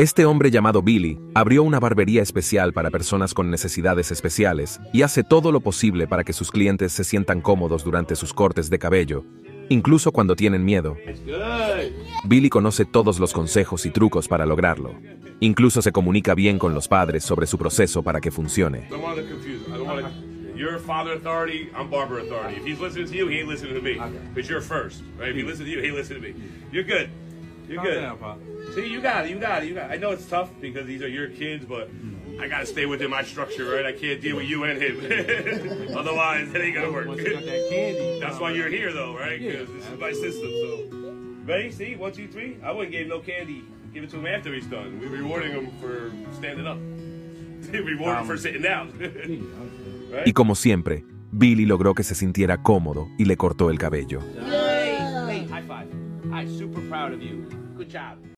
Este hombre llamado Billy abrió una barbería especial para personas con necesidades especiales y hace todo lo posible para que sus clientes se sientan cómodos durante sus cortes de cabello, incluso cuando tienen miedo. Billy conoce todos los consejos y trucos para lograrlo. Incluso se comunica bien con los padres sobre su proceso para que funcione. You're father authority. I'm barber authority. If he's listening to you, he ain't listening to me. But you're first, right? If he listens to you, he ain't listening to me. You're good. You're good. down, Pop. See, you got it. You got it. You got it. I know it's tough because these are your kids, but I gotta stay within my structure, right? I can't deal with you and him. Otherwise, it ain't gonna work. Once you got that candy. That's why you're here, though, right? Yeah. Because this is my system. So, ready? See, one, two, three. I wouldn't give no candy. Give it to him after he's done. We're rewarding him for standing up. Reward him for sitting down. right? Y como siempre, Billy logró que se sintiera cómodo y le cortó el cabello. Hey, hey, high five. I'm super proud of you. Good job.